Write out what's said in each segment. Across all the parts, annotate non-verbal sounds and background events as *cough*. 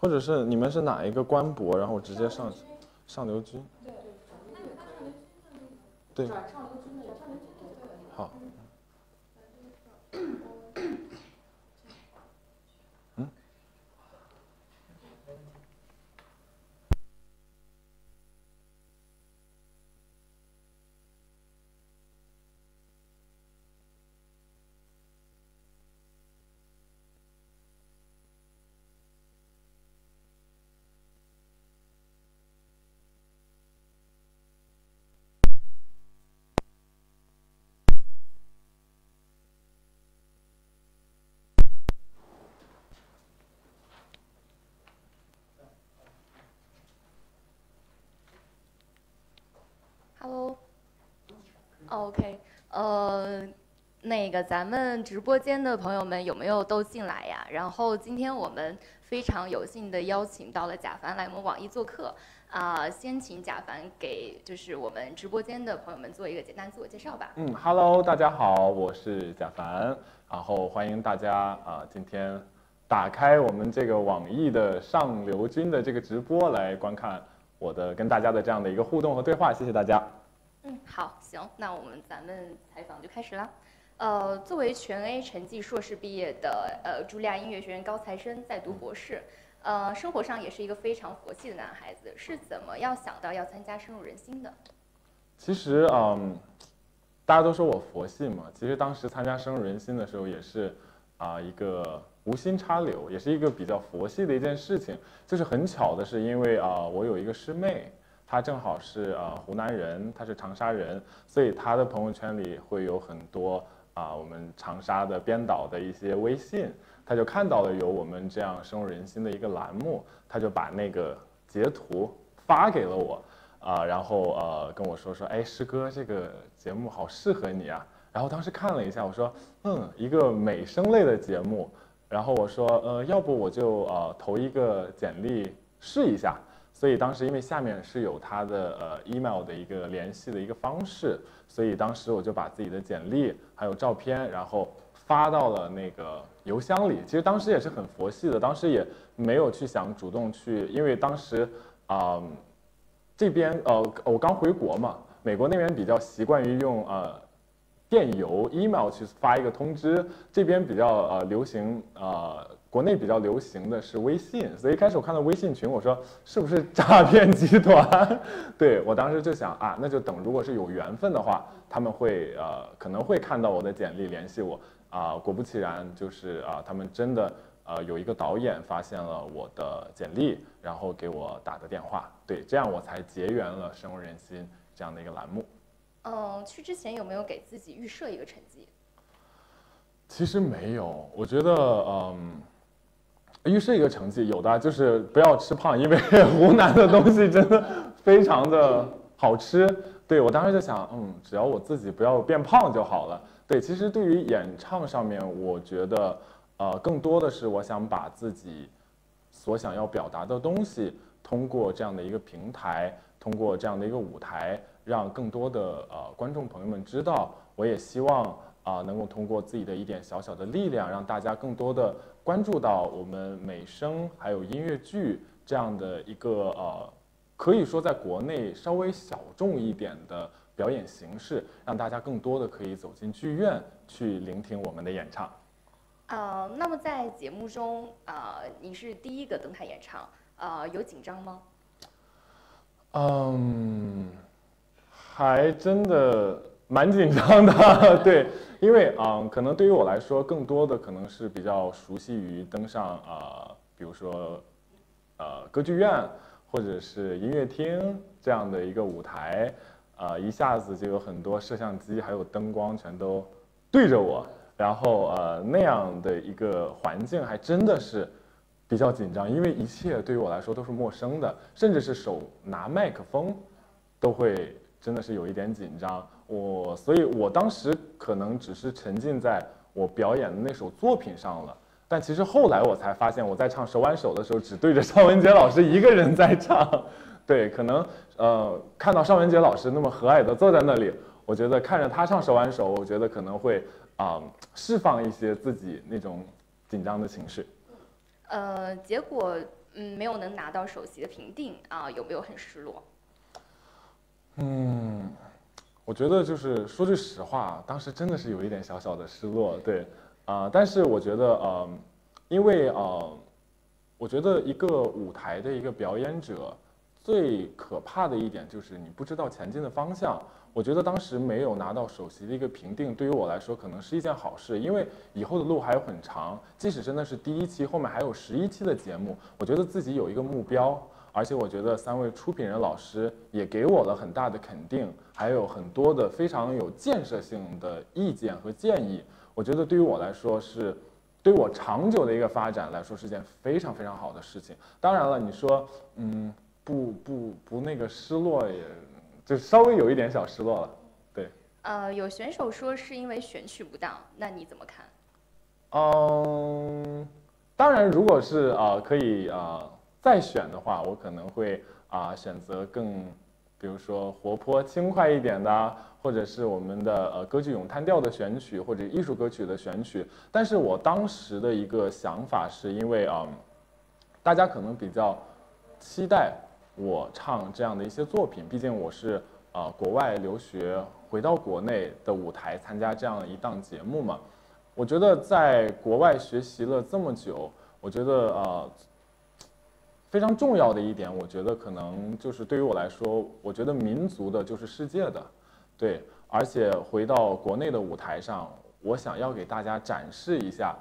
或者是你们是哪一个官博，然后我直接上上流君。对。好。OK，呃，那个咱们直播间的朋友们有没有都进来呀？然后今天我们非常有幸的邀请到了贾凡来我们网易做客，啊，先请贾凡给就是我们直播间的朋友们做一个简单自我介绍吧。嗯，Hello，大家好，我是贾凡，然后欢迎大家啊，今天打开我们这个网易的上流君的这个直播来观看我的跟大家的这样的一个互动和对话，谢谢大家。嗯，好，行，那我们咱们采访就开始啦。呃，作为全 A 成绩硕士毕业的呃茱莉亚音乐学院高材生，在读博士，呃，生活上也是一个非常佛系的男孩子，是怎么要想到要参加深入人心的？其实，嗯，大家都说我佛系嘛，其实当时参加深入人心的时候，也是啊一个无心插柳，也是一个比较佛系的一件事情。就是很巧的是，因为啊，我有一个师妹。他正好是呃湖南人，他是长沙人，所以他的朋友圈里会有很多啊我们长沙的编导的一些微信，他就看到了有我们这样深入人心的一个栏目，他就把那个截图发给了我，啊然后呃跟我说说，哎师哥这个节目好适合你啊，然后当时看了一下，我说嗯一个美声类的节目，然后我说呃要不我就呃投一个简历试一下。所以当时因为下面是有他的呃 email 的一个联系的一个方式，所以当时我就把自己的简历还有照片，然后发到了那个邮箱里。其实当时也是很佛系的，当时也没有去想主动去，因为当时啊这边呃我刚回国嘛，美国那边比较习惯于用呃电邮 email 去发一个通知，这边比较呃流行呃。国内比较流行的是微信，所以一开始我看到微信群，我说是不是诈骗集团？对我当时就想啊，那就等如果是有缘分的话，他们会呃可能会看到我的简历联系我啊。果不其然，就是啊，他们真的呃有一个导演发现了我的简历，然后给我打的电话，对，这样我才结缘了深入人心这样的一个栏目。嗯，去之前有没有给自己预设一个成绩？其实没有，我觉得嗯。预设一个成绩，有的就是不要吃胖，因为湖南的东西真的非常的好吃。对我当时就想，嗯，只要我自己不要变胖就好了。对，其实对于演唱上面，我觉得，呃，更多的是我想把自己所想要表达的东西，通过这样的一个平台，通过这样的一个舞台，让更多的呃观众朋友们知道。我也希望啊，能够通过自己的一点小小的力量，让大家更多的。关注到我们美声还有音乐剧这样的一个呃，可以说在国内稍微小众一点的表演形式，让大家更多的可以走进剧院去聆听我们的演唱。呃，那么在节目中呃，你是第一个登台演唱，呃，有紧张吗？嗯，还真的。蛮紧张的，*laughs* 对，因为啊，可能对于我来说，更多的可能是比较熟悉于登上啊，比如说，呃，歌剧院或者是音乐厅这样的一个舞台，啊，一下子就有很多摄像机还有灯光全都对着我，然后呃那样的一个环境还真的是比较紧张，因为一切对于我来说都是陌生的，甚至是手拿麦克风都会真的是有一点紧张。我，所以我当时可能只是沉浸在我表演的那首作品上了，但其实后来我才发现，我在唱手挽手的时候，只对着尚雯婕老师一个人在唱。对，可能呃，看到尚雯婕老师那么和蔼的坐在那里，我觉得看着她唱手挽手，我觉得可能会啊，释放一些自己那种紧张的情绪。呃，结果嗯没有能拿到首席的评定啊，有没有很失落？嗯，我觉得就是说句实话，当时真的是有一点小小的失落，对，啊、但是我觉得，呃，因为呃，我觉得一个舞台的一个表演者，最可怕的一点就是你不知道前进的方向。我觉得当时没有拿到首席的一个评定，对于我来说可能是一件好事，因为以后的路还有很长。即使真的是第一期，后面还有十一期的节目，我觉得自己有一个目标，而且我觉得三位出品人老师也给我了很大的肯定，还有很多的非常有建设性的意见和建议。我觉得对于我来说是，对我长久的一个发展来说是件非常非常好的事情。当然了，你说，嗯，不不不那个失落也，就稍微有一点小失落了。对呃，有选手说是因为选曲不当，那你怎么看？嗯，当然，如果是啊、呃可以啊、呃再选的话，我可能会啊、选择更，比如说活泼轻快一点的，或者是我们的呃歌剧咏叹调的选曲，或者艺术歌曲的选曲。但是我当时的一个想法是因为啊、大家可能比较期待我唱这样的一些作品，毕竟我是啊、国外留学回到国内的舞台参加这样一档节目嘛。我觉得在国外学习了这么久，我觉得呃非常重要的一点，我觉得可能就是对于我来说，我觉得民族的就是世界的，对，而且回到国内的舞台上，我想要给大家展示一下，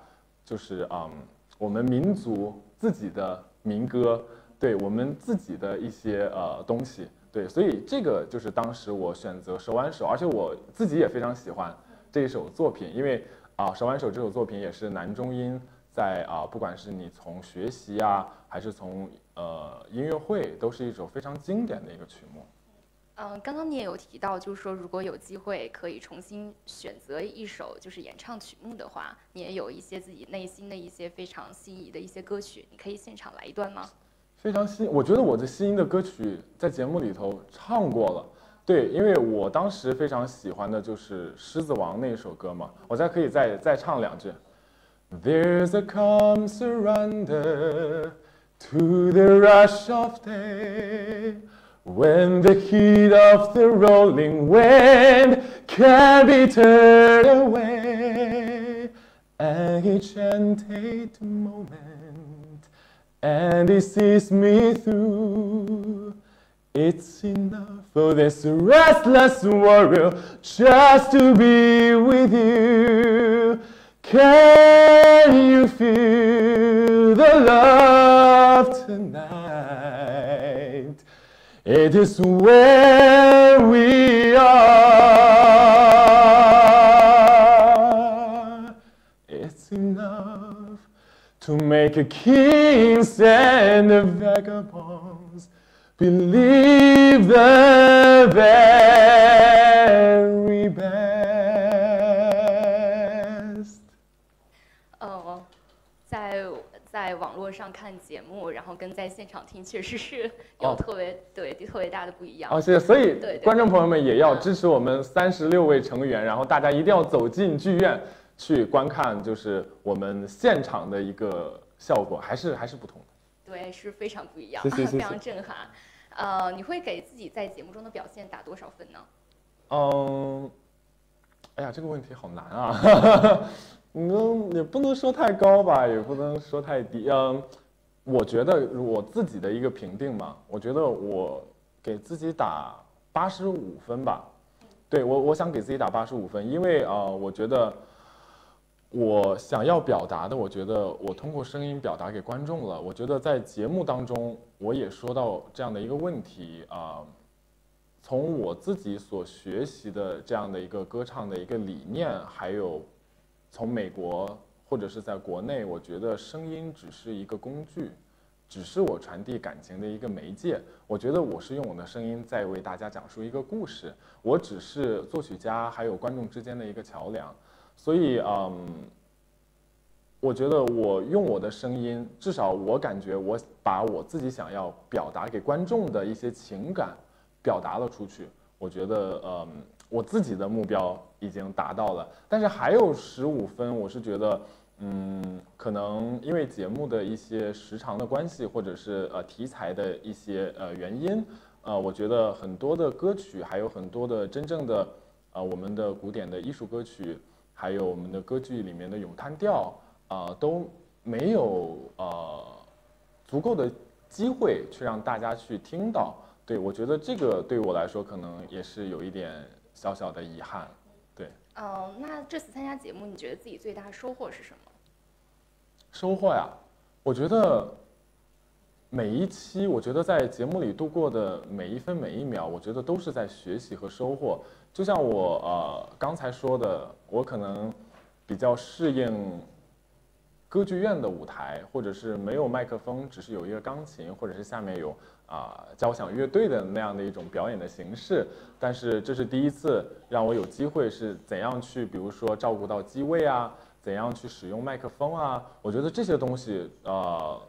就是嗯我们民族自己的民歌，对我们自己的一些呃东西，对，所以这个就是当时我选择手挽手，而且我自己也非常喜欢这一首作品，因为啊，手挽手这首作品也是男中音在啊，不管是你从学习啊，还是从呃音乐会，都是一首非常经典的一个曲目。嗯，刚刚你也有提到，就是说如果有机会可以重新选择一首就是演唱曲目的话，你也有一些自己内心的一些非常心仪的一些歌曲，你可以现场来一段吗？非常新，我觉得我的心仪的歌曲在节目里头唱过了。对，因为我当时非常喜欢的就是《狮子王》那一首歌嘛，我再可以再再唱两句。There's a calm surrender to the rush of day when the heat of the rolling wind can be turned away and each enchanted moment and it sees me through. It's enough for this restless warrior just to be with you. Can you feel the love tonight? It is where we are. It's enough to make a kings and the vagabonds believe the very 节目，然后跟在现场听，确实是有哦。特别、对特别大的不一样。哦，谢谢。所以观众朋友们也要嗯支持我们三十六位成员，然后大家一定要走进剧院去观看，就是我们现场的一个效果，还是还是不同的。对，是非常不一样，谢谢谢谢非常震撼。呃，你会给自己在节目中的表现打多少分呢？嗯，哎呀，这个问题好难啊！你能也不能说太高吧，也不能说太低。嗯，我觉得我自己的一个评定嘛，我觉得我给自己打八十五分吧。对我，我想给自己打八十五分，因为呃，我觉得我想要表达的，我觉得我通过声音表达给观众了。我觉得在节目当中，我也说到这样的一个问题啊、从我自己所学习的这样的一个歌唱的一个理念，还有从美国或者是在国内，我觉得声音只是一个工具，只是我传递感情的一个媒介。我觉得我是用我的声音在为大家讲述一个故事，我只是作曲家还有观众之间的一个桥梁。所以，嗯，我觉得我用我的声音，至少我感觉我把我自己想要表达给观众的一些情感表达了出去。我觉得，嗯，我自己的目标已经达到了，但是还有十五分，我是觉得，嗯，可能因为节目的一些时长的关系，或者是呃题材的一些呃原因，呃，我觉得很多的歌曲，还有很多的真正的呃我们的古典的艺术歌曲，还有我们的歌剧里面的咏叹调，啊，都没有呃足够的机会去让大家去听到。对我觉得这个对我来说可能也是有一点小小的遗憾。对，嗯，那这次参加节目，你觉得自己最大的收获是什么？收获呀，我觉得每一期，我觉得在节目里度过的每一分每一秒，我觉得都是在学习和收获。就像我呃刚才说的，我可能比较适应歌剧院的舞台，或者是没有麦克风，只是有一个钢琴，或者是下面有啊交响乐队的那样的一种表演的形式。但是这是第一次让我有机会是怎样去，比如说照顾到机位啊。怎样去使用麦克风啊？我觉得这些东西，呃，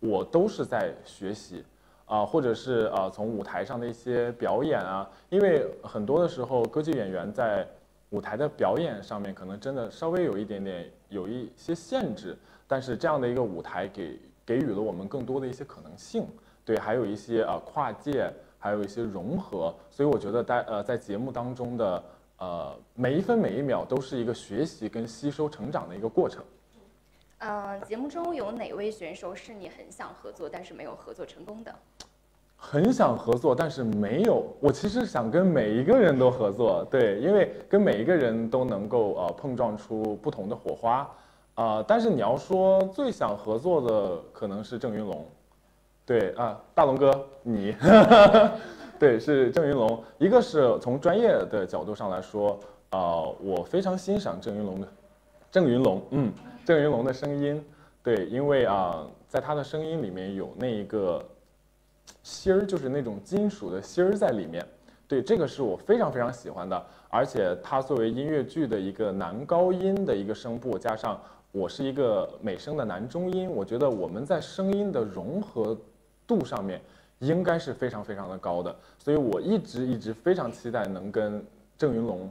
我都是在学习，啊，或者是呃，从舞台上的一些表演啊，因为很多的时候，歌剧演员在舞台的表演上面，可能真的稍微有一点点有一些限制，但是这样的一个舞台给给予了我们更多的一些可能性，对，还有一些呃跨界，还有一些融合，所以我觉得在呃在节目当中的。呃，每一分每一秒都是一个学习跟吸收成长的一个过程。嗯，节目中有哪位选手是你很想合作，但是没有合作成功的？很想合作，但是没有。我其实想跟每一个人都合作，对，因为跟每一个人都能够呃碰撞出不同的火花。啊，但是你要说最想合作的，可能是郑云龙。对啊，大龙哥，你。*laughs* 对，是郑云龙。一个是从专业的角度上来说，呃，我非常欣赏郑云龙的，郑云龙，嗯，郑云龙的声音，对，因为啊，在他的声音里面有那一个芯儿，就是那种金属的芯儿在里面，对，这个是我非常非常喜欢的。而且他作为音乐剧的一个男高音的一个声部，加上我是一个美声的男中音，我觉得我们在声音的融合度上面。应该是非常非常的高的，所以我一直一直非常期待能跟郑云龙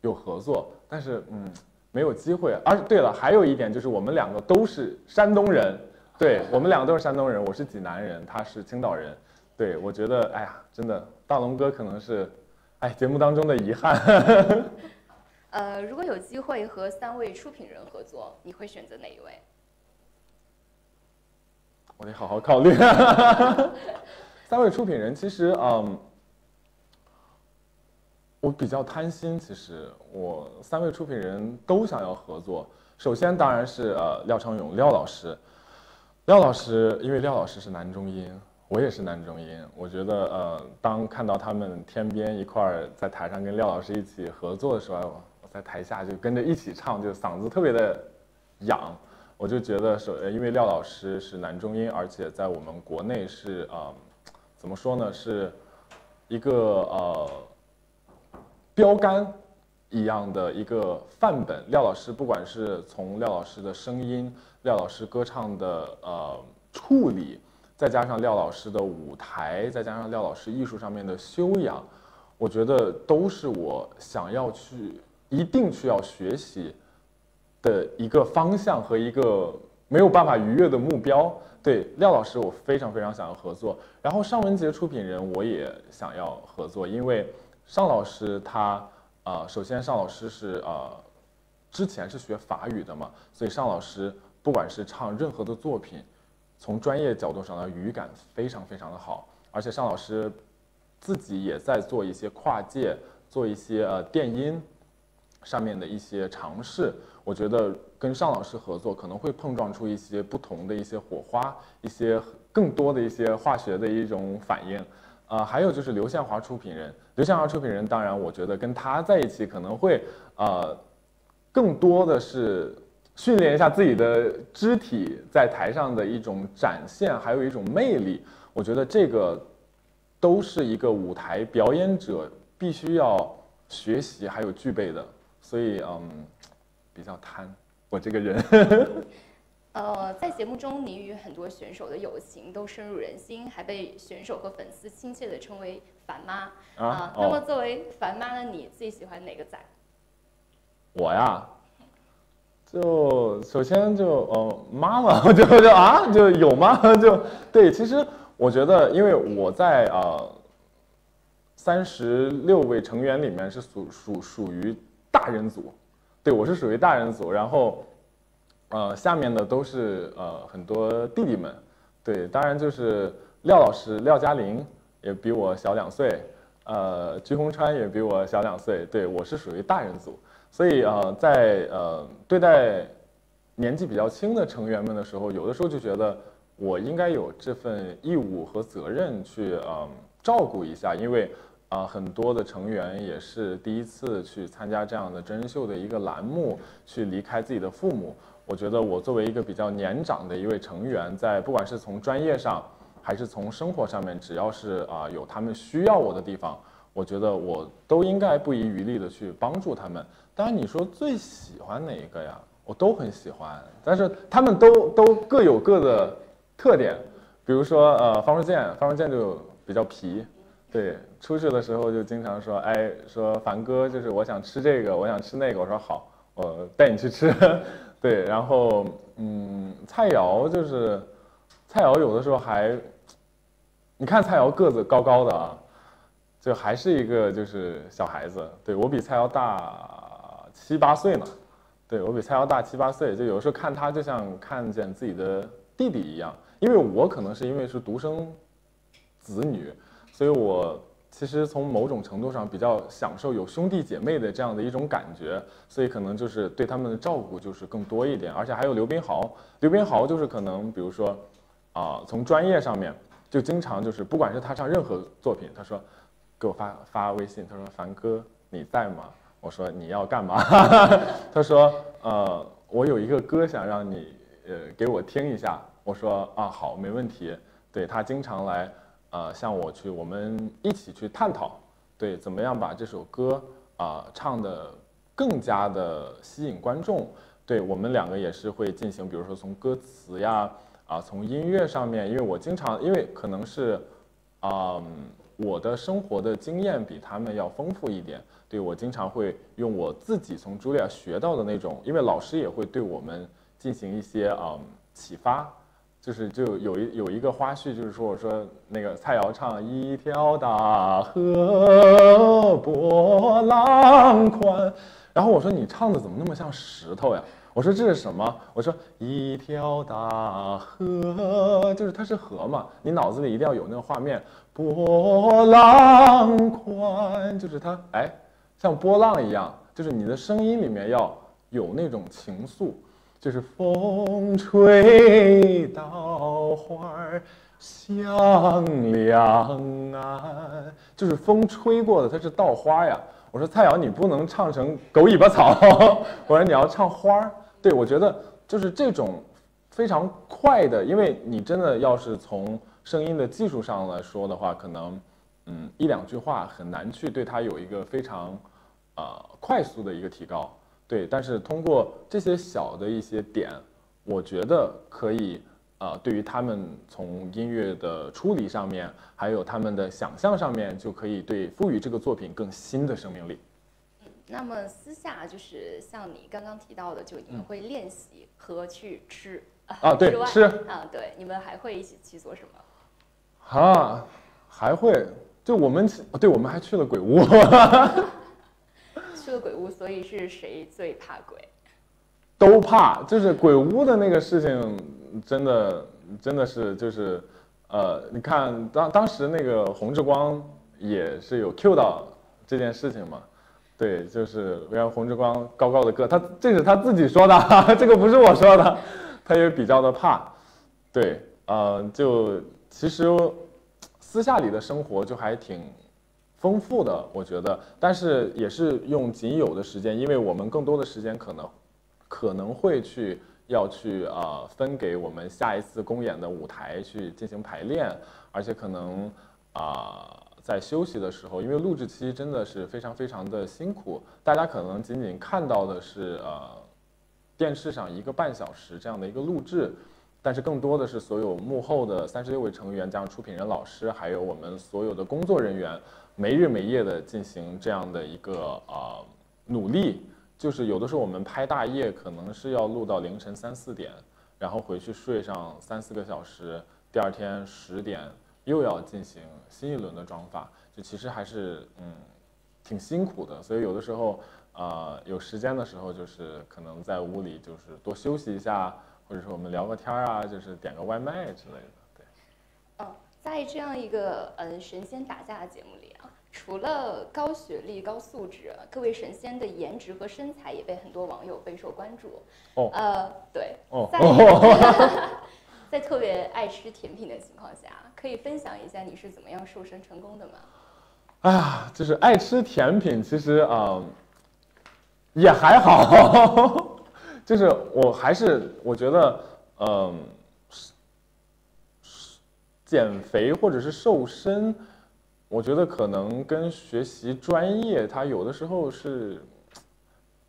有合作，但是嗯没有机会。而对了，还有一点就是我们两个都是山东人，对我们两个都是山东人，我是济南人，他是青岛人，对我觉得哎呀，真的大龙哥可能是哎节目当中的遗憾。*laughs* 呃，如果有机会和三位出品人合作，你会选择哪一位？我得好好考虑。*laughs* 三位出品人，其实嗯，我比较贪心。其实我三位出品人都想要合作。首先当然是呃廖昌永廖老师，廖老师因为廖老师是男中音，我也是男中音。我觉得呃，当看到他们天边一块儿在台上跟廖老师一起合作的时候，在台下就跟着一起唱，就嗓子特别的痒。我就觉得，首因为廖老师是男中音，而且在我们国内是呃，怎么说呢，是一个呃标杆一样的一个范本。廖老师不管是从廖老师的声音、廖老师歌唱的呃处理，再加上廖老师的舞台，再加上廖老师艺术上面的修养，我觉得都是我想要去一定需要学习。的一个方向和一个没有办法逾越的目标，对廖老师，我非常非常想要合作。然后尚雯婕出品人，我也想要合作，因为尚老师他啊，首先尚老师是呃之前是学法语的嘛，所以尚老师不管是唱任何的作品，从专业角度上的语感非常非常的好，而且尚老师自己也在做一些跨界，做一些呃电音上面的一些尝试。我觉得跟尚老师合作可能会碰撞出一些不同的一些火花，一些更多的一些化学的一种反应，啊，还有就是刘宪华出品人，刘宪华出品人，当然我觉得跟他在一起可能会，呃，更多的是训练一下自己的肢体在台上的一种展现，还有一种魅力，我觉得这个都是一个舞台表演者必须要学习还有具备的，所以嗯。比较贪，我这个人。*laughs* 呃，在节目中，你与很多选手的友情都深入人心，还被选手和粉丝亲切的称为“樊妈”。啊，那么作为樊妈的你，最喜欢哪个仔？我呀，就首先就呃妈妈 *laughs* 就就啊就有吗？就对，其实我觉得，因为我在呃三十六位成员里面是属属属于大人组，对我是属于大人组，然后呃下面的都是呃很多弟弟们，对，当然就是廖老师廖嘉玲也比我小两岁，呃鞠红川也比我小两岁，对我是属于大人组。所以呃，在呃对待年纪比较轻的成员们的时候，有的时候就觉得我应该有这份义务和责任去呃照顾一下，因为啊很多的成员也是第一次去参加这样的真人秀的一个栏目，去离开自己的父母。我觉得我作为一个比较年长的一位成员，在不管是从专业上还是从生活上面，只要是啊有他们需要我的地方，我觉得我都应该不遗余力的去帮助他们。当然，你说最喜欢哪一个呀？我都很喜欢，但是他们都都各有各的特点。比如说，呃，方书建，方书建就比较皮，对，出去的时候就经常说，哎，说凡哥，就是我想吃这个，我想吃那个，我说好，我带你去吃，*laughs* 对。然后，嗯，蔡瑶就是，蔡瑶有的时候还，你看蔡瑶个子高高的啊，就还是一个就是小孩子，对我比蔡瑶大。七八岁呢，对我比蔡瑶大七八岁，就有时候看他就像看见自己的弟弟一样。因为我可能是因为是独生子女，所以我其实从某种程度上比较享受有兄弟姐妹的这样的一种感觉，所以可能就是对他们的照顾就是更多一点。而且还有刘斌豪，刘斌豪就是可能比如说啊，从专业上面就经常就是不管是他上任何作品，他说给我发发微信，他说凡哥你在吗？我说你要干嘛？*laughs* 他说呃，我有一个歌想让你呃给我听一下。我说啊好，没问题。对他经常来呃像我去，我们一起去探讨，对怎么样把这首歌啊唱的更加的吸引观众。对我们两个也是会进行，比如说从歌词呀啊从音乐上面，因为我经常因为可能是啊我的生活的经验比他们要丰富一点。对我经常会用我自己从茱莉亚学到的那种，因为老师也会对我们进行一些嗯启发，就是就有一有一个花絮，就是说我说那个蔡瑶唱一条大河波浪宽，然后我说你唱的怎么那么像石头呀？我说这是什么？我说一条大河，就是它是河嘛，你脑子里一定要有那个画面，波浪宽，就是它哎。像波浪一样，就是你的声音里面要有那种情愫，就是风吹稻花香两岸，就是风吹过的，它是稻花呀。我说蔡瑶，你不能唱成狗尾巴草，*laughs* 我说你要唱花儿。对我觉得就是这种非常快的，因为你真的要是从声音的技术上来说的话，可能嗯一两句话很难去对它有一个非常。呃，快速的一个提高，对，但是通过这些小的一些点，我觉得可以，呃，对于他们从音乐的处理上面，还有他们的想象上面，就可以对赋予这个作品更新的生命力。嗯，那么私下就是像你刚刚提到的，就你们会练习和去吃啊，对，*laughs* 吃啊，对，你们还会一起去做什么？啊，还会，就我们，对，我们还去了鬼屋。*laughs* 去了鬼屋，所以是谁最怕鬼？都怕，就是鬼屋的那个事情，真的真的是就是，呃，你看当当时那个洪志光也是有 Q 到这件事情嘛，对，就是让洪志光高高的个，他这是他自己说的，*laughs* 这个不是我说的，他也比较的怕，对，呃，就其实私下里的生活就还挺。丰富的，我觉得，但是也是用仅有的时间，因为我们更多的时间可能可能会去要去啊分给我们下一次公演的舞台去进行排练，而且可能啊在休息的时候，因为录制期真的是非常非常的辛苦，大家可能仅仅看到的是呃电视上一个半小时这样的一个录制，但是更多的是所有幕后的三十六位成员加上出品人老师，还有我们所有的工作人员。没日没夜的进行这样的一个呃努力，就是有的时候我们拍大夜可能是要录到凌晨三四点，然后回去睡上三四个小时，第二天十点又要进行新一轮的妆发，就其实还是嗯挺辛苦的。所以有的时候呃有时间的时候，就是可能在屋里就是多休息一下，或者说我们聊个天儿啊，就是点个外卖之类的。对，嗯，在这样一个嗯神仙打架的节目里啊，除了高学历、高素质，各位神仙的颜值和身材也被很多网友备受关注。哦呃，对，哦在 *laughs* 在特别爱吃甜品的情况下，可以分享一下你是怎么样瘦身成功的吗？哎呀，就是爱吃甜品，其实啊、也还好，就是我还是我觉得，嗯、是是减肥或者是瘦身，我觉得可能跟学习专业它有的时候是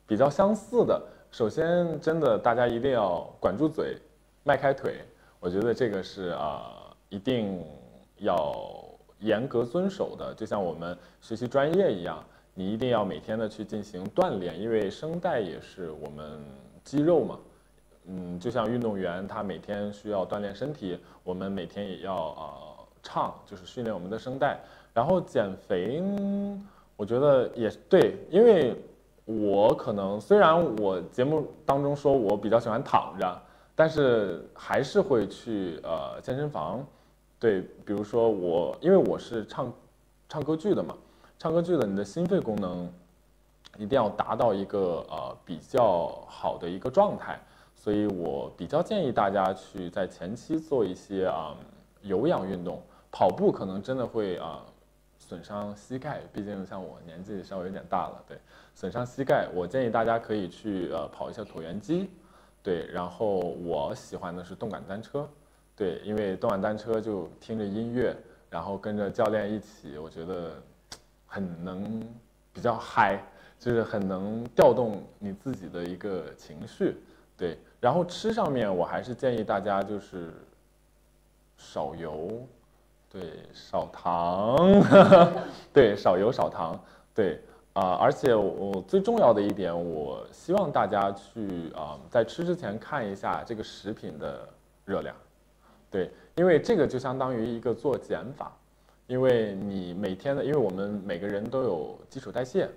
比较相似的。首先，真的大家一定要管住嘴，迈开腿，我觉得这个是啊、一定要严格遵守的，就像我们学习专业一样，你一定要每天的去进行锻炼，因为声带也是我们肌肉嘛。嗯，就像运动员他每天需要锻炼身体，我们每天也要呃唱，就是训练我们的声带。然后减肥，我觉得也对，因为我可能虽然我节目当中说我比较喜欢躺着，但是还是会去呃健身房。对，比如说我，因为我是唱唱歌剧的嘛，唱歌剧的你的心肺功能一定要达到一个呃比较好的一个状态，所以我比较建议大家去在前期做一些啊、有氧运动，跑步可能真的会啊、损伤膝盖，毕竟像我年纪稍微有点大了，对，损伤膝盖，我建议大家可以去呃跑一下椭圆机，对，然后我喜欢的是动感单车，对，因为动感单车就听着音乐，然后跟着教练一起，我觉得很能比较嗨，就是很能调动你自己的一个情绪，对。然后吃上面，我还是建议大家就是少油，对，少糖，*laughs* 对，少油少糖，对。啊、而且我最重要的一点，我希望大家去啊、在吃之前看一下这个食品的热量，对，因为这个就相当于一个做减法，因为你每天的，因为我们每个人都有基础代谢，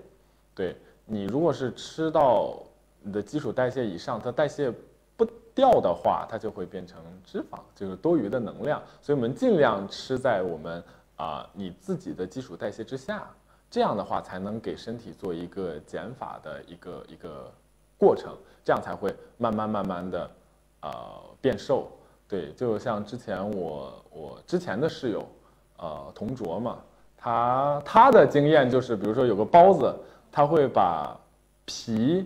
对你如果是吃到你的基础代谢以上，它代谢不掉的话，它就会变成脂肪，就是多余的能量，所以我们尽量吃在我们啊、你自己的基础代谢之下。这样的话才能给身体做一个减法的一个一个过程，这样才会慢慢慢慢的呃变瘦。对，就像之前我我之前的室友，呃同桌嘛，他他的经验就是，比如说有个包子，他会把皮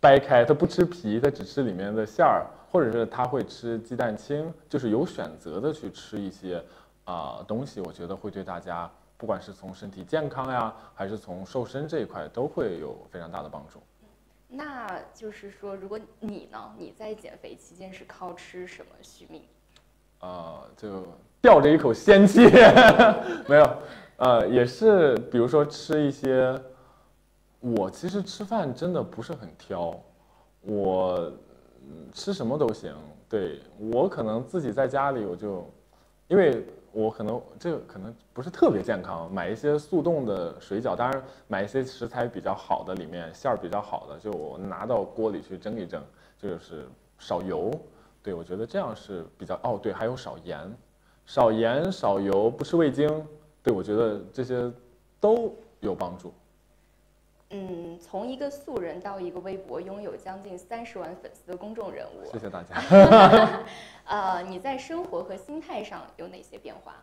掰开，他不吃皮，他只吃里面的馅儿，或者是他会吃鸡蛋清，就是有选择的去吃一些啊、东西，我觉得会对大家。不管是从身体健康呀，还是从瘦身这一块，都会有非常大的帮助。那就是说，如果你呢，你在减肥期间是靠吃什么续命？呃，就吊着一口仙气，*laughs* 没有，呃，也是，比如说吃一些，我其实吃饭真的不是很挑，我吃什么都行。对我可能自己在家里，我就，因为我可能这个可能不是特别健康，买一些速冻的水饺，当然买一些食材比较好的，里面馅儿比较好的，就我拿到锅里去蒸一蒸，就是少油。对，我觉得这样是比较哦，对，还有少盐，少盐少油，不吃味精，对我觉得这些都有帮助。嗯，从一个素人到一个微博拥有将近三十万粉丝的公众人物谢，谢大家。*laughs* 呃，你在生活和心态上有哪些变化？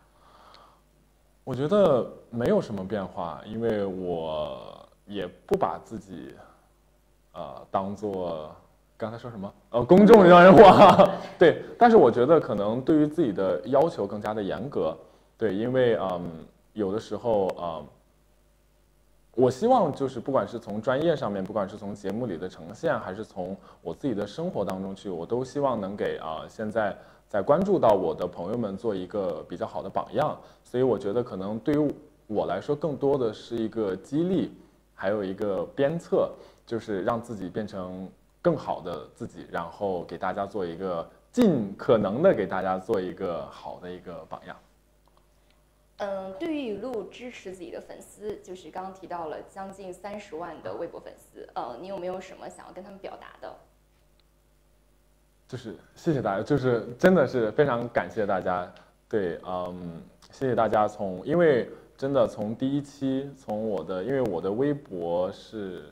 我觉得没有什么变化，因为我也不把自己，呃，当做刚才说什么？呃，公众人物啊。*laughs* 对，但是我觉得可能对于自己的要求更加的严格。对，因为嗯，有的时候嗯，我希望就是不管是从专业上面，不管是从节目里的呈现，还是从我自己的生活当中去，我都希望能给啊、现在在关注到我的朋友们做一个比较好的榜样。所以我觉得可能对于我来说，更多的是一个激励，还有一个鞭策。就是让自己变成更好的自己，然后给大家做一个尽可能的给大家做一个好的一个榜样。嗯，对于雨露支持自己的粉丝，就是刚刚提到了将近三十万的微博粉丝，呃，你有没有什么想要跟他们表达的？就是谢谢大家，就是真的是非常感谢大家，对，嗯，谢谢大家从，因为真的从第一期，从我的，因为我的微博是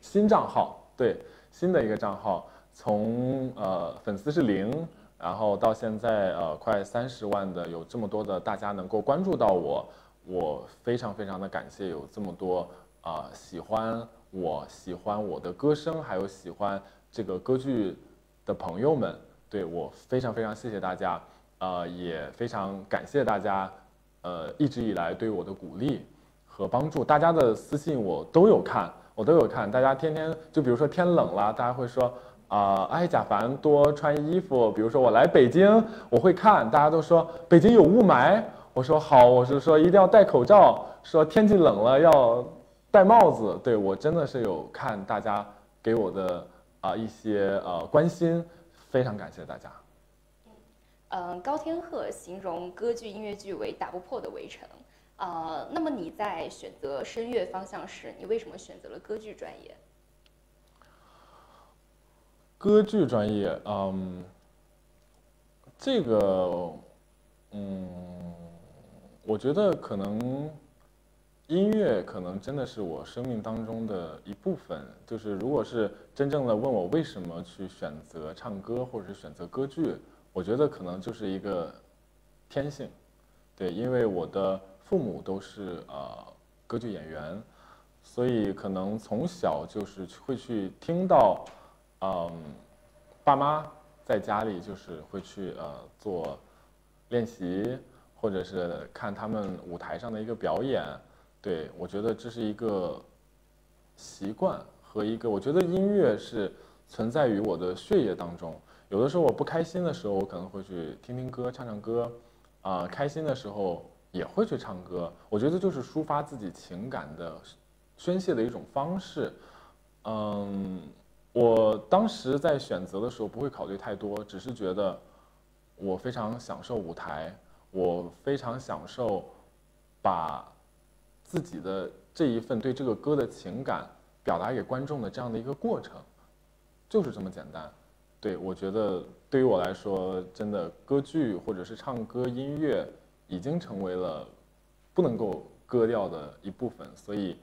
新账号，对，新的一个账号，从呃粉丝是零。然后到现在，呃，快三十万的有这么多的大家能够关注到我，我非常非常的感谢有这么多啊喜欢我喜欢我的歌声，还有喜欢这个歌剧的朋友们，对我非常非常谢谢大家，呃，也非常感谢大家，呃，一直以来对我的鼓励和帮助，大家的私信我都有看，我都有看，大家天天就比如说天冷了，大家会说。啊，哎，贾凡多穿衣服。比如说我来北京，我会看，大家都说北京有雾霾，我说好，我是说一定要戴口罩，说天气冷了要戴帽子。对我真的是有看大家给我的啊一些呃关心，非常感谢大家。嗯，高天鹤形容歌剧音乐剧为打不破的围城。呃，那么你在选择声乐方向时，你为什么选择了歌剧专业？歌剧专业，嗯，这个，嗯，我觉得可能音乐可能真的是我生命当中的一部分。就是如果是真正的问我为什么去选择唱歌或者是选择歌剧，我觉得可能就是一个天性。对，因为我的父母都是呃歌剧演员，所以可能从小就是会去听到。嗯，爸妈在家里就是会去呃做练习，或者是看他们舞台上的一个表演。对我觉得这是一个习惯和一个，我觉得音乐是存在于我的血液当中。有的时候我不开心的时候，我可能会去听听歌，唱唱歌。啊，开心的时候也会去唱歌。我觉得就是抒发自己情感的宣泄的一种方式。嗯。我当时在选择的时候不会考虑太多，只是觉得我非常享受舞台，我非常享受把自己的这一份对这个歌的情感表达给观众的这样的一个过程，就是这么简单。对我觉得对于我来说，真的歌剧或者是唱歌音乐已经成为了不能够割掉的一部分，所以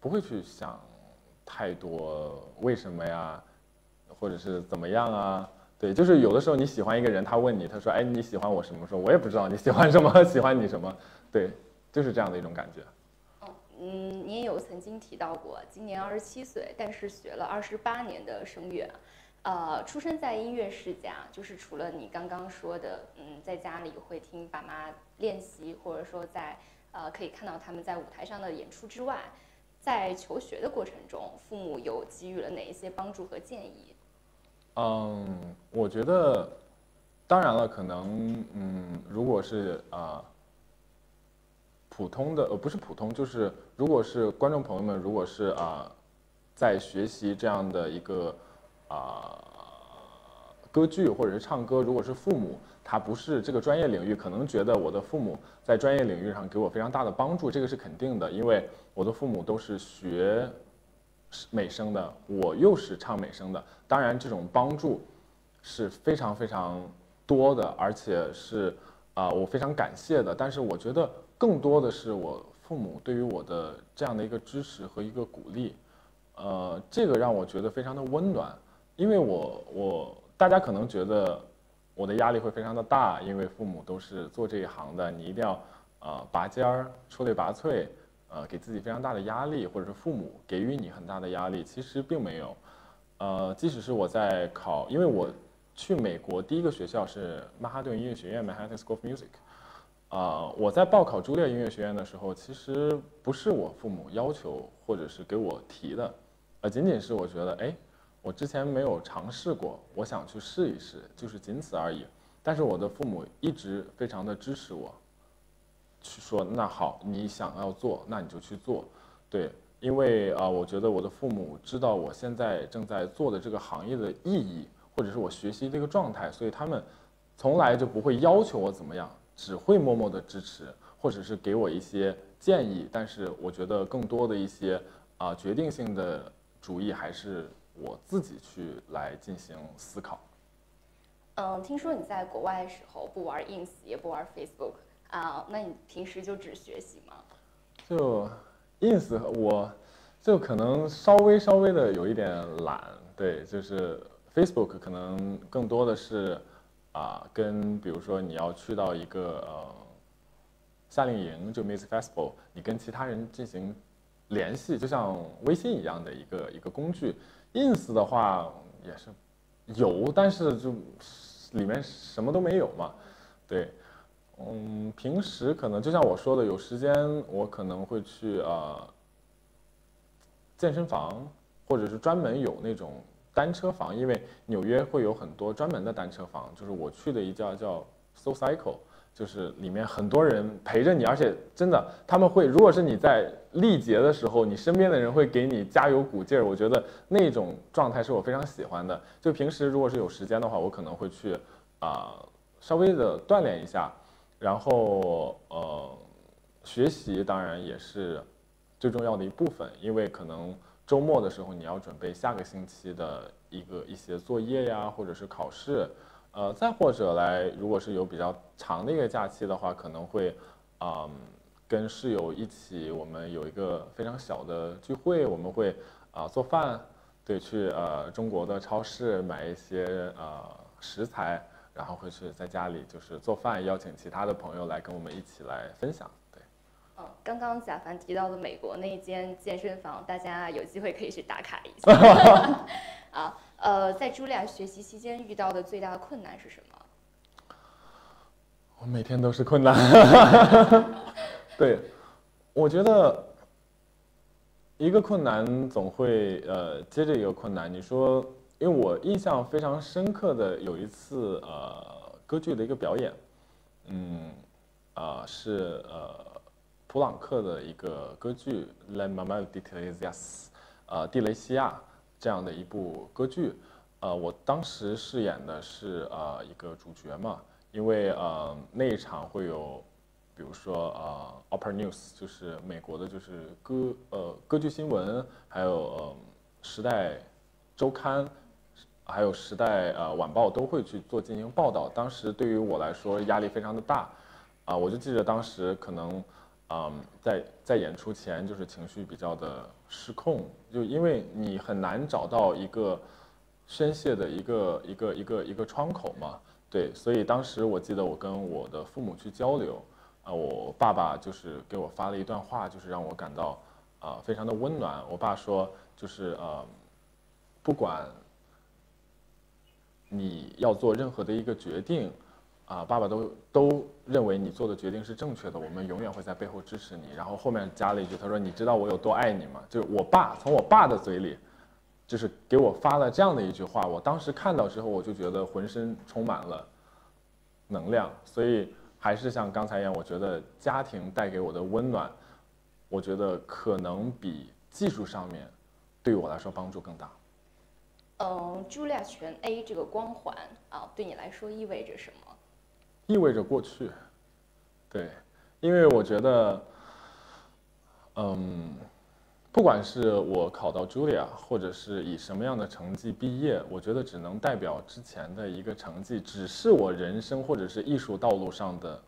不会去想。太多为什么呀，或者是怎么样啊？对，就是有的时候你喜欢一个人，他问你，他说：“哎，你喜欢我什么？”说我也不知道你喜欢什么，*laughs* 喜欢你什么？对，就是这样的一种感觉。嗯，你也有曾经提到过，今年二十七岁，但是学了二十八年的声乐，呃，出生在音乐世家，就是除了你刚刚说的，嗯，在家里会听爸妈练习，或者说在呃可以看到他们在舞台上的演出之外。在求学的过程中，父母有给予了哪一些帮助和建议？嗯，我觉得，当然了，可能，嗯，如果是啊，普通的，呃，不是普通，就是如果是观众朋友们，如果是啊，在学习这样的一个啊歌剧或者是唱歌，如果是父母。他不是这个专业领域，可能觉得我的父母在专业领域上给我非常大的帮助，这个是肯定的，因为我的父母都是学美声的，我又是唱美声的，当然这种帮助是非常非常多的，而且是啊我非常感谢的。但是我觉得更多的是我父母对于我的这样的一个支持和一个鼓励，呃，这个让我觉得非常的温暖，因为我我大家可能觉得。我的压力会非常的大，因为父母都是做这一行的，你一定要，呃，拔尖儿、出类拔萃，呃，给自己非常大的压力，或者是父母给予你很大的压力，其实并没有，呃，即使是我在考，因为我去美国第一个学校是曼哈顿音乐学院 （Manhattan School of Music），啊，我在报考朱列音乐学院的时候，其实不是我父母要求或者是给我提的，呃，仅仅是我觉得，哎。我之前没有尝试过，我想去试一试，就是仅此而已。但是我的父母一直非常的支持我，去说那好，你想要做，那你就去做。对，因为啊，我觉得我的父母知道我现在正在做的这个行业的意义，或者是我学习这个状态，所以他们从来就不会要求我怎么样，只会默默的支持，或者是给我一些建议。但是我觉得更多的一些啊决定性的主意还是我自己去来进行思考。嗯，听说你在国外的时候不玩 ins 也不玩 Facebook 啊，那你平时就只学习吗？就 ins 我就可能稍微稍微的有一点懒，对，就是 Facebook 可能更多的是啊，跟比如说你要去到一个呃夏令营，就 Music Festival，你跟其他人进行联系，就像微信一样的一个一个工具。Ins 的话也是有，但是就。里面什么都没有嘛，对，嗯，平时可能就像我说的，有时间我可能会去啊健身房，或者是专门有那种单车房，因为纽约会有很多专门的单车房，就是我去的一家叫 So Cycle，就是里面很多人陪着你，而且真的他们会，如果是你在力竭的时候，你身边的人会给你加油鼓劲儿，我觉得那种状态是我非常喜欢的。就平时如果是有时间的话，我可能会去啊稍微的锻炼一下，然后呃学习当然也是最重要的一部分，因为可能周末的时候你要准备下个星期的一个一些作业呀，或者是考试，呃再或者来如果是有比较长的一个假期的话，可能会啊。跟室友一起，我们有一个非常小的聚会，我们会啊做饭，对，去呃中国的超市买一些呃食材，然后会去在家里就是做饭，邀请其他的朋友来跟我们一起来分享，对。嗯，刚刚贾凡提到的美国那一间健身房，大家有机会可以去打卡一下。*laughs* 啊，呃，在茱莉亚学习期间遇到的最大的困难是什么？我每天都是困难。*laughs* 对，我觉得一个困难总会呃接着一个困难。你说，因为我印象非常深刻的有一次呃歌剧的一个表演，嗯，啊是呃普朗克的一个歌剧《La Mamma di Teresa》，呃蒂雷西亚这样的一部歌剧，呃我当时饰演的是呃一个主角嘛，因为呃那一场会有。比如说呃 o p e r News 就是美国的，就是歌呃歌剧新闻，还有呃时代周刊，还有时代呃晚报都会去做进行报道。当时对于我来说压力非常的大，啊，我就记得当时可能嗯在在演出前就是情绪比较的失控，就因为你很难找到一个宣泄的一个一个一个一个窗口嘛，对，所以当时我记得我跟我的父母去交流。啊，我爸爸就是给我发了一段话，就是让我感到啊非常的温暖。我爸说，就是呃，不管你要做任何的一个决定，啊，爸爸都都认为你做的决定是正确的，我们永远会在背后支持你。然后后面加了一句，他说：“你知道我有多爱你吗？”就是我爸从我爸的嘴里，就是给我发了这样的一句话。我当时看到之后，我就觉得浑身充满了能量，所以。还是像刚才一样，我觉得家庭带给我的温暖，我觉得可能比技术上面对于我来说帮助更大。嗯，，Julia 全 A 这个光环啊，对你来说意味着什么？意味着过去。对，因为我觉得，嗯。不管是我考到 Julia，或者是以什么样的成绩毕业，我觉得只能代表之前的一个成绩，只是我人生或者是艺术道路上的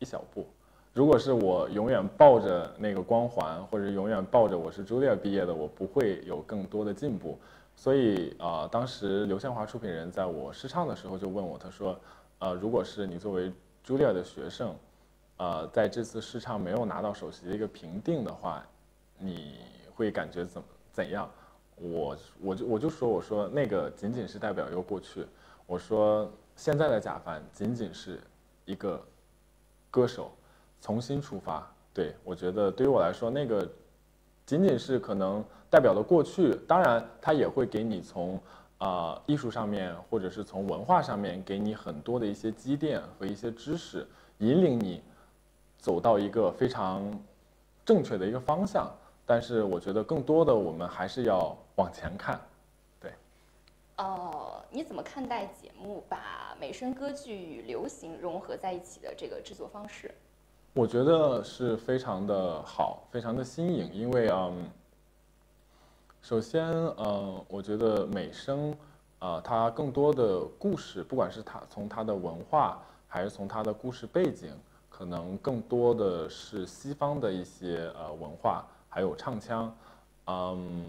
一小步。如果是我永远抱着那个光环，或者永远抱着我是 Julia 毕业的，我不会有更多的进步。所以啊，当时刘宪华出品人在我试唱的时候就问我，他说：“呃，如果是你作为 Julia 的学生，呃，在这次试唱没有拿到首席的一个评定的话，你。”会感觉怎怎样？我我就我就说，我说那个仅仅是代表一个过去。我说现在的贾凡仅仅是一个歌手，重新出发。对我觉得对于我来说，那个仅仅是可能代表了过去。当然，他也会给你从啊艺术上面，或者是从文化上面给你很多的一些积淀和一些知识，引领你走到一个非常正确的一个方向。但是我觉得更多的我们还是要往前看。对哦，你怎么看待节目把美声歌剧与流行融合在一起的这个制作方式？我觉得是非常的好，非常的新颖，因为嗯，首先嗯，我觉得美声啊，它更多的故事，不管是它从它的文化，还是从它的故事背景，可能更多的是西方的一些呃文化，还有唱腔，嗯。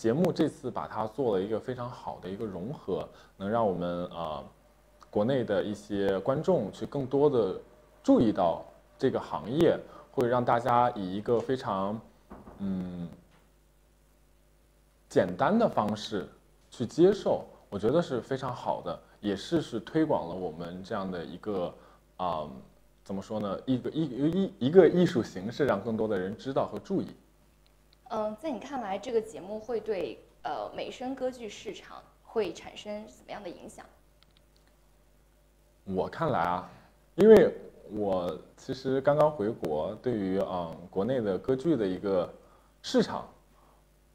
节目这次把它做了一个非常好的一个融合，能让我们啊国内的一些观众去更多的注意到这个行业，会让大家以一个非常嗯简单的方式去接受，我觉得是非常好的，也是是推广了我们这样的一个啊怎么说呢？一个一一一个艺术形式，让更多的人知道和注意。嗯，在你看来，这个节目会对呃美声歌剧市场会产生怎么样的影响？我看来啊，因为我其实刚刚回国，对于嗯国内的歌剧的一个市场，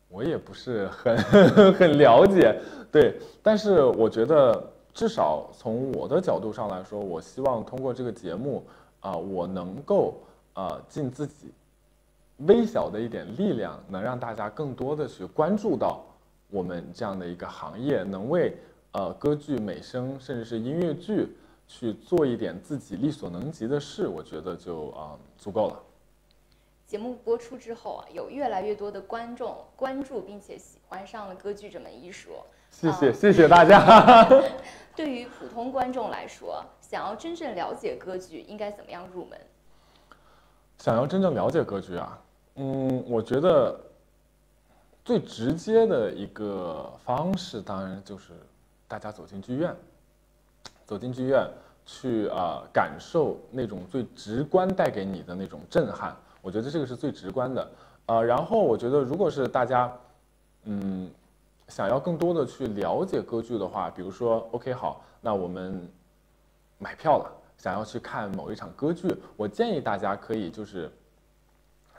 我也不是很 *laughs* 很了解，对。但是我觉得，至少从我的角度上来说，我希望通过这个节目啊，我能够啊尽自己。微小的一点力量，能让大家更多的去关注到我们这样的一个行业，能为呃歌剧、美声，甚至是音乐剧去做一点自己力所能及的事，我觉得就啊足够了。节目播出之后啊，有越来越多的观众关注并且喜欢上了歌剧这门艺术。谢谢谢谢大家。*laughs* 对于普通观众来说，想要真正了解歌剧，应该怎么样入门？想要真正了解歌剧啊？嗯，我觉得最直接的一个方式，当然就是大家走进剧院，走进剧院去啊，感受那种最直观带给你的那种震撼。我觉得这个是最直观的啊。然后我觉得，如果是大家嗯想要更多的去了解歌剧的话，比如说，OK，好，那我们买票了，想要去看某一场歌剧，我建议大家可以就是。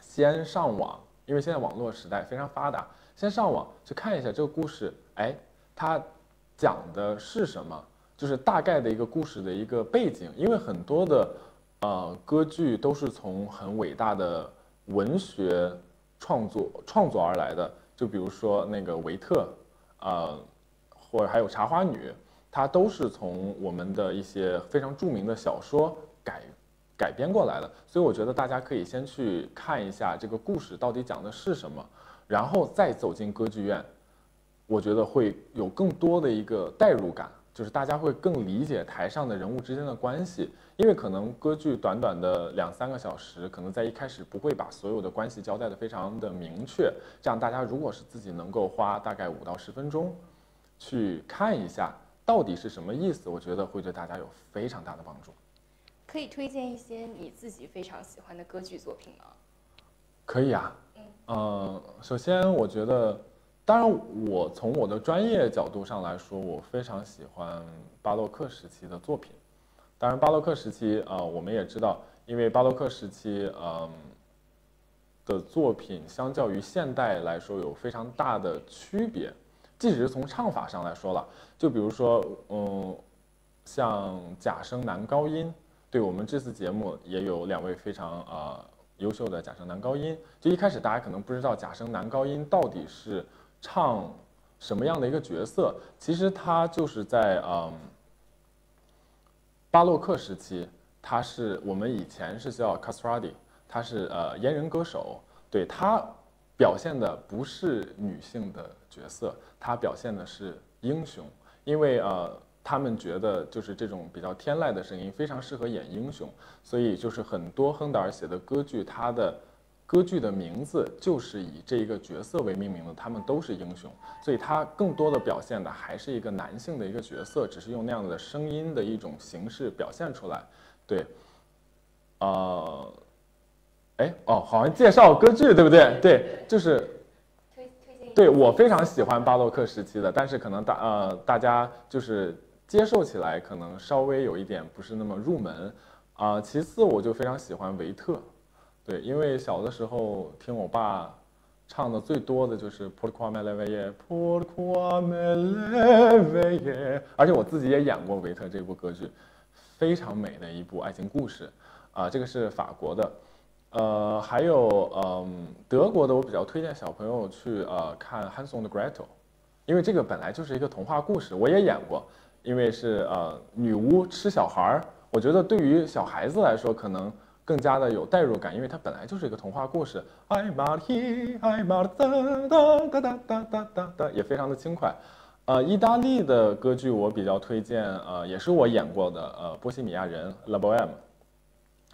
先上网，因为现在网络时代非常发达，先上网去看一下这个故事，哎，它讲的是什么？就是大概的一个故事的一个背景。因为很多的呃歌剧都是从很伟大的文学创作创作而来的，就比如说那个维特，呃，或者还有茶花女，它都是从我们的一些非常著名的小说改。改编过来的，所以我觉得大家可以先去看一下这个故事到底讲的是什么，然后再走进歌剧院，我觉得会有更多的一个代入感，就是大家会更理解台上的人物之间的关系，因为可能歌剧短短的两三个小时，可能在一开始不会把所有的关系交代的非常的明确，这样大家如果是自己能够花大概五到十分钟，去看一下到底是什么意思，我觉得会对大家有非常大的帮助。可以推荐一些你自己非常喜欢的歌剧作品吗？可以啊，嗯，首先我觉得，当然我从我的专业角度上来说，我非常喜欢巴洛克时期的作品。当然，巴洛克时期啊，我们也知道，因为巴洛克时期嗯的作品相较于现代来说有非常大的区别，即使是从唱法上来说了，就比如说嗯，像假声男高音。对我们这次节目也有两位非常啊优秀的假声男高音。就一开始大家可能不知道假声男高音到底是唱什么样的一个角色，其实他就是在嗯巴洛克时期，他是我们以前是叫 castrati，他是呃阉人歌手。对他表现的不是女性的角色，他表现的是英雄，因为呃。他们觉得就是这种比较天籁的声音非常适合演英雄，所以就是很多亨德尔写的歌剧，他的歌剧的名字就是以这一个角色为命名的，他们都是英雄，所以他更多的表现的还是一个男性的一个角色，只是用那样的声音的一种形式表现出来。对，呃，哎，哦，好像介绍歌剧对不对？对，就是。推推荐。对我非常喜欢巴洛克时期的，但是可能大呃大家就是。接受起来可能稍微有一点不是那么入门，啊，其次我就非常喜欢维特，对，因为小的时候听我爸唱的最多的就是 Pourquoi me lever，Pourquoi me lever，而且我自己也演过维特这部歌剧，非常美的一部爱情故事，啊，这个是法国的，呃，还有嗯德国的，我比较推荐小朋友去呃看《汉松的 Gretel》，因为这个本来就是一个童话故事，我也演过，因为是呃女巫吃小孩儿，我觉得对于小孩子来说可能。更加的有代入感，因为它本来就是一个童话故事。I m he, I m 哒哒哒哒哒哒哒哒，也非常的轻快。呃，意大利的歌剧我比较推荐，呃，也是我演过的，呃，《波西米亚人》La Boheme，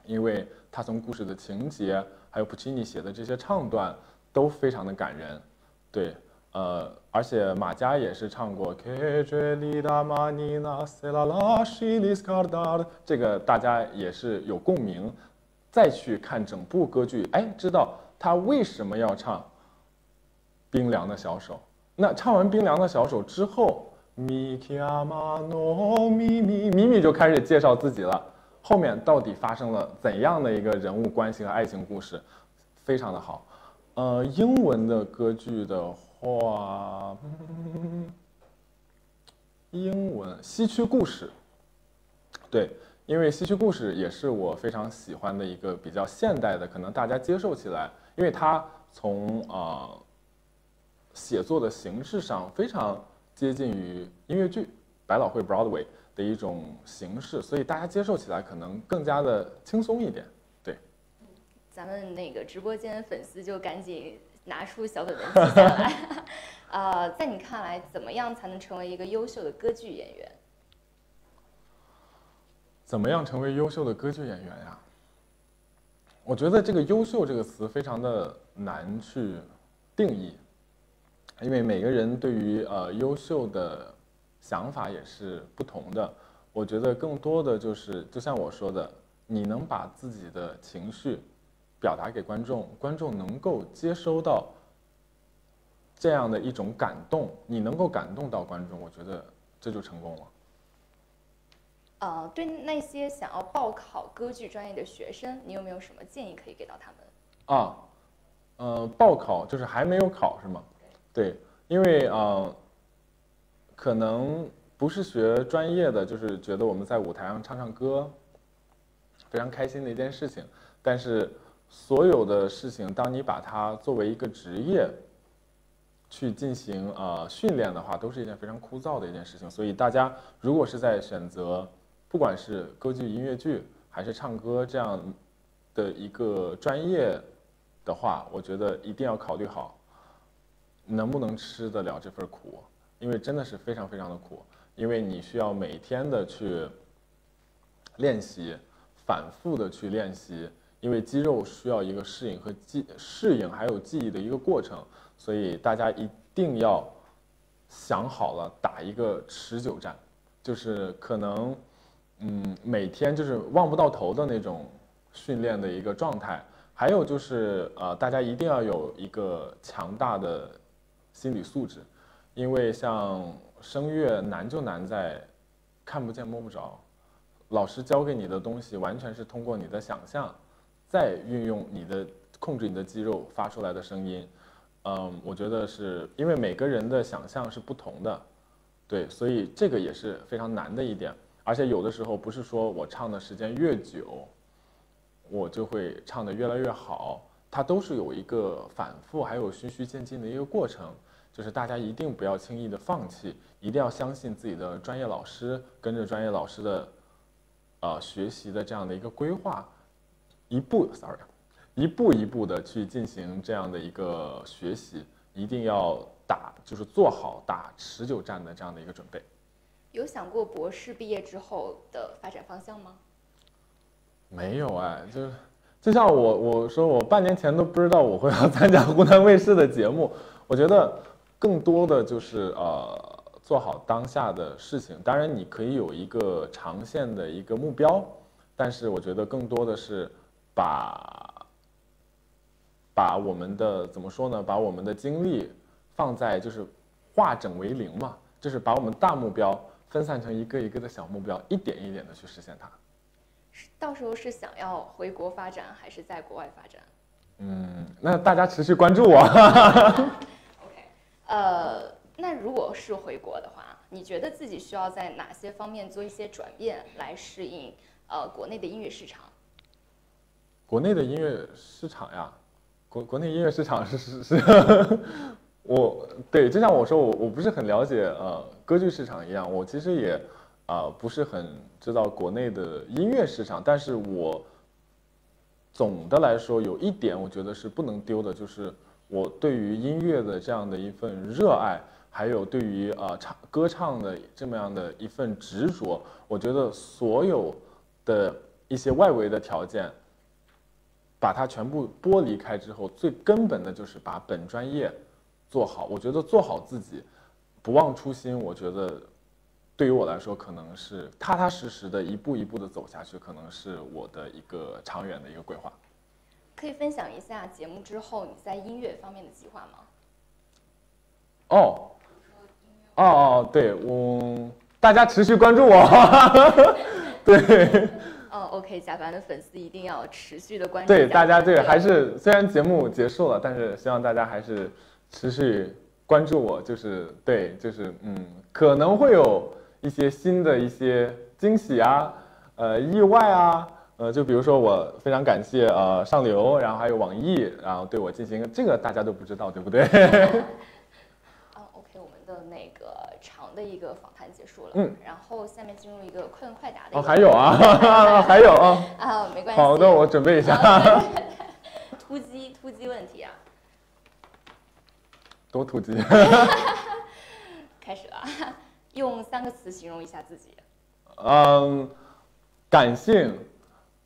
因为它从故事的情节，还有普契尼写的这些唱段都非常的感人。对，呃，而且马嘉也是唱过。这个大家也是有共鸣。再去看整部歌剧，哎，知道他为什么要唱《冰凉的小手》。那唱完《冰凉的小手》之后，米奇阿玛诺咪咪咪咪就开始介绍自己了。后面到底发生了怎样的一个人物关系和爱情故事，非常的好。呃，英文的歌剧的哇，英文《西区故事》，对。因为戏曲故事也是我非常喜欢的一个比较现代的，可能大家接受起来，因为它从呃写作的形式上非常接近于音乐剧、百老汇 Broadway 的一种形式，所以大家接受起来可能更加的轻松一点。对，咱们那个直播间粉丝就赶紧拿出小本本记下来。*laughs* 呃，在你看来，怎么样才能成为一个优秀的歌剧演员？怎么样成为优秀的歌剧演员呀？我觉得这个“优秀”这个词非常的难去定义，因为每个人对于呃优秀的想法也是不同的。我觉得更多的就是，就像我说的，你能把自己的情绪表达给观众，观众能够接收到这样的一种感动，你能够感动到观众，我觉得这就成功了。呃，对那些想要报考歌剧专业的学生，你有没有什么建议可以给到他们？啊，呃，报考就是还没有考是吗？对，因为呃，可能不是学专业的，就是觉得我们在舞台上唱唱歌，非常开心的一件事情。但是所有的事情，当你把它作为一个职业去进行呃训练的话，都是一件非常枯燥的一件事情。所以大家如果是在选择。不管是歌剧、音乐剧，还是唱歌这样的一个专业的话，我觉得一定要考虑好，能不能吃得了这份苦，因为真的是非常非常的苦，因为你需要每天的去练习，反复的去练习，因为肌肉需要一个适应和记适应还有记忆的一个过程，所以大家一定要想好了打一个持久战，就是可能。嗯，每天就是望不到头的那种训练的一个状态，还有就是呃，大家一定要有一个强大的心理素质，因为像声乐难就难在看不见摸不着，老师教给你的东西完全是通过你的想象，再运用你的控制你的肌肉发出来的声音，嗯，我觉得是因为每个人的想象是不同的，对，所以这个也是非常难的一点。而且有的时候不是说我唱的时间越久，我就会唱得越来越好，它都是有一个反复还有循序渐进的一个过程。就是大家一定不要轻易的放弃，一定要相信自己的专业老师，跟着专业老师的，呃，学习的这样的一个规划，一步，sorry，一步一步的去进行这样的一个学习，一定要打，就是做好打持久战的这样的一个准备。有想过博士毕业之后的发展方向吗？没有哎，就就像我我说我半年前都不知道我会要参加湖南卫视的节目。我觉得更多的就是呃做好当下的事情。当然你可以有一个长线的一个目标，但是我觉得更多的是把把我们的怎么说呢？把我们的精力放在就是化整为零嘛，就是把我们大目标。分散成一个一个的小目标，一点一点的去实现它。到时候是想要回国发展，还是在国外发展？嗯，那大家持续关注我。*laughs* OK，呃，那如果是回国的话，你觉得自己需要在哪些方面做一些转变来适应呃国内的音乐市场？国内的音乐市场呀，国国内音乐市场是是是，*laughs* 我对，就像我说，我我不是很了解呃歌剧市场一样，我其实也啊、不是很知道国内的音乐市场，但是我总的来说有一点我觉得是不能丢的，就是我对于音乐的这样的一份热爱，还有对于啊唱歌唱的这么样的一份执着，我觉得所有的一些外围的条件。把它全部剥离开之后，最根本的就是把本专业做好。我觉得做好自己，不忘初心，我觉得对于我来说，可能是踏踏实实的一步一步的走下去，可能是我的一个长远的一个规划。可以分享一下节目之后你在音乐方面的计划吗？哦，哦哦，对我，大家持续关注我。*laughs* 对哦，OK，贾凡的粉丝一定要持续的关注对，大家对还是虽然节目结束了，但是希望大家还是持续关注我，就是对，就是嗯，可能会有一些新的一些惊喜啊，呃，意外啊。呃，就比如说，我非常感谢呃上流，然后还有网易，然后对我进行这个大家都不知道，对不对？*laughs* 哦，OK，我们的那个长的一个访谈结束了，嗯，然后下面进入一个快问快答的哦，还有啊，*laughs* 还有啊，啊，没关系，好的，我准备一下，*laughs* 突击突击问题啊，多突击。*laughs* 开始了，用三个词形容一下自己。嗯，感性，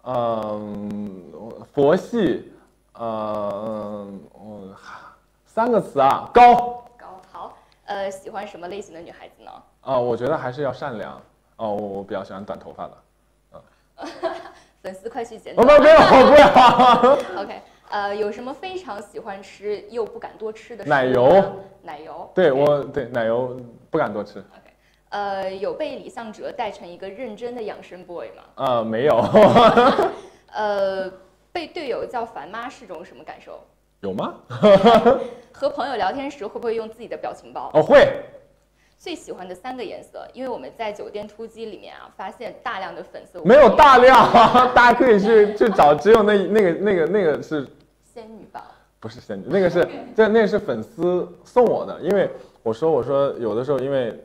嗯，佛系，嗯，嗯三个词啊，高呃，喜欢什么类型的女孩子呢？啊，我觉得还是要善良。哦，我我比较喜欢短头发的。嗯 *laughs* 粉丝快去剪哦，短。不，不要，不要。*laughs* OK，呃，有什么非常喜欢吃又不敢多吃的奶油？奶油。对我对奶油不敢多吃。OK，呃，有被李相哲带成一个认真的养生 boy 吗？呃，没有，*laughs* 呃，被队友叫烦妈是种什么感受？有吗？*laughs* 和朋友聊天时会不会用自己的表情包？哦，会。最喜欢的三个颜色，因为我们在酒店突击里面啊，发现大量的粉色。没有大量，大家可以去去找，只有那那个那个那个是仙女吧。不是仙女，那个是 *laughs* 这那个是粉丝送我的，因为我说我说有的时候因为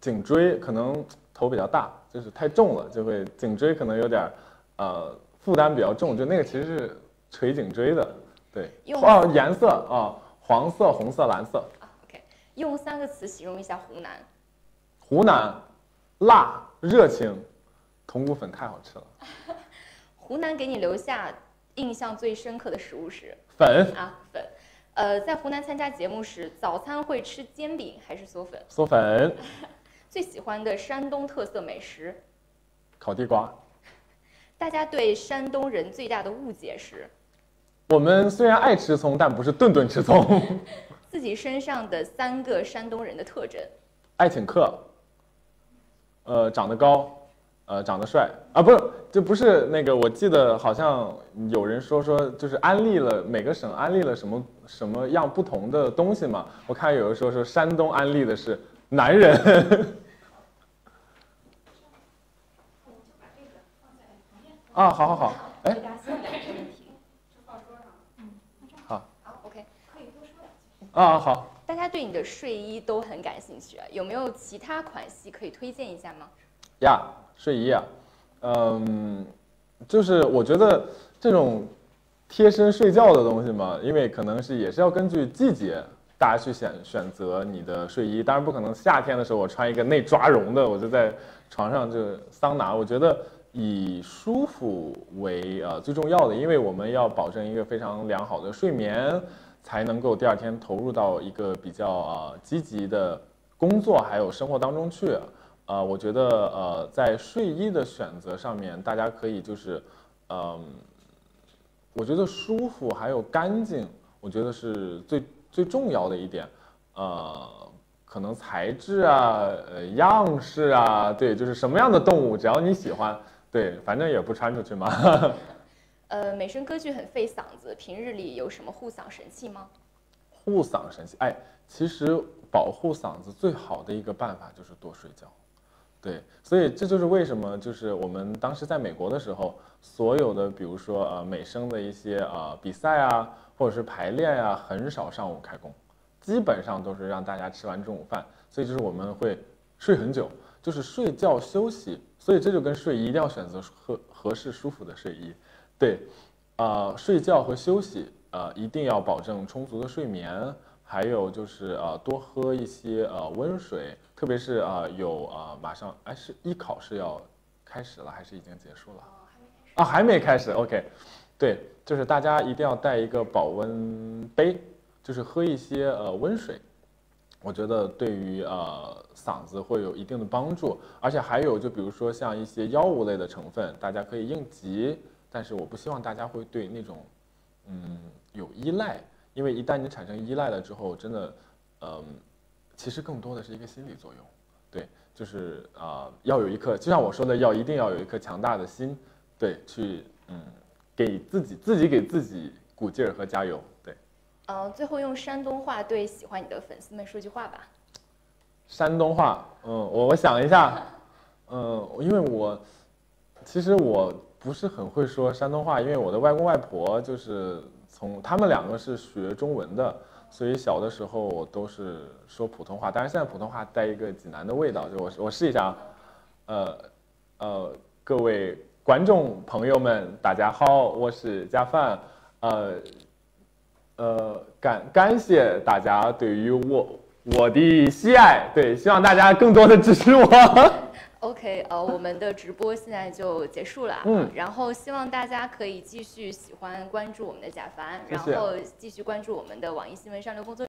颈椎可能头比较大，就是太重了，就会颈椎可能有点儿呃负担比较重，就那个其实是垂颈椎的，对用哦颜色啊、黄色、红色、蓝色，啊，OK，用三个词形容一下湖南。湖南辣热情，铜鼓粉太好吃了，*laughs* 湖南给你留下印象最深刻的食物是粉啊粉。呃，在湖南参加节目时，早餐会吃煎饼还是嗦粉？嗦粉 *laughs* 最喜欢的山东特色美食？烤地瓜。大家对山东人最大的误解是我们虽然爱吃葱，但不是顿顿吃葱。*laughs* 自己身上的三个山东人的特征。爱请客，呃，长得高，呃，长得帅啊，不是，这不是那个，我记得好像有人说说，就是安利了每个省安利了什么什么样不同的东西嘛。我看有人说说山东安利的是男人。*laughs* 啊，好好好，哎，回答下两个问题。好好，OK。啊好，大家对你的睡衣都很感兴趣，啊有没有其他款系可以推荐一下吗？呀，睡衣啊，嗯，就是我觉得这种贴身睡觉的东西嘛，因为可能是也是要根据季节，大家去选选择你的睡衣。当然不可能夏天的时候我穿一个内抓绒的，我就在床上就桑拿。我觉得以舒服为呃最重要的，因为我们要保证一个非常良好的睡眠，才能够第二天投入到一个比较呃积极的工作还有生活当中去。呃，我觉得呃，在睡衣的选择上面，大家可以就是，嗯、我觉得舒服还有干净，我觉得是最最重要的一点。呃，可能材质啊，呃，样式啊，对，就是什么样的动物，只要你喜欢，对，反正也不穿出去嘛。呃，美声歌剧很费嗓子，平日里有什么护嗓神器吗？护嗓神器，哎，其实保护嗓子最好的一个办法就是多睡觉。对，所以这就是为什么，就是我们当时在美国的时候，所有的比如说呃美声的一些呃比赛啊，或者是排练呀、很少上午开工，基本上都是让大家吃完中午饭，所以就是我们会睡很久，就是睡觉休息，所以这就跟睡衣一定要选择合合适舒服的睡衣，对，啊，睡觉和休息，呃，一定要保证充足的睡眠。还有就是呃，多喝一些呃温水，特别是啊有啊马上哎是艺考是要开始了还是已经结束了？啊还没开始，OK，对，就是大家一定要带一个保温杯，就是喝一些呃温水，我觉得对于呃嗓子会有一定的帮助，而且还有就比如说像一些药物类的成分，大家可以应急，但是我不希望大家会对那种嗯有依赖。因为一旦你产生依赖了之后，真的，嗯，其实更多的是一个心理作用，对，就是啊，要有一颗，就像我说的，要一定要有一颗强大的心，对，去嗯，给自己自己给自己鼓劲儿和加油，对。呃，最后用山东话对喜欢你的粉丝们说句话吧。山东话，嗯，我我想一下，*laughs* 嗯，因为我其实我不是很会说山东话，因为我的外公外婆就是。从他们两个是学中文的，所以小的时候我都是说普通话，但是现在普通话带一个济南的味道，就我我试一下啊，呃呃，各位观众朋友们，大家好，我是贾凡，呃呃感感谢大家对于我我的喜爱，对，希望大家更多的支持我。OK，呃，我们的直播现在就结束了，嗯，然后希望大家可以继续喜欢关注我们的贾凡，然后继续关注我们的网易新闻上流工作。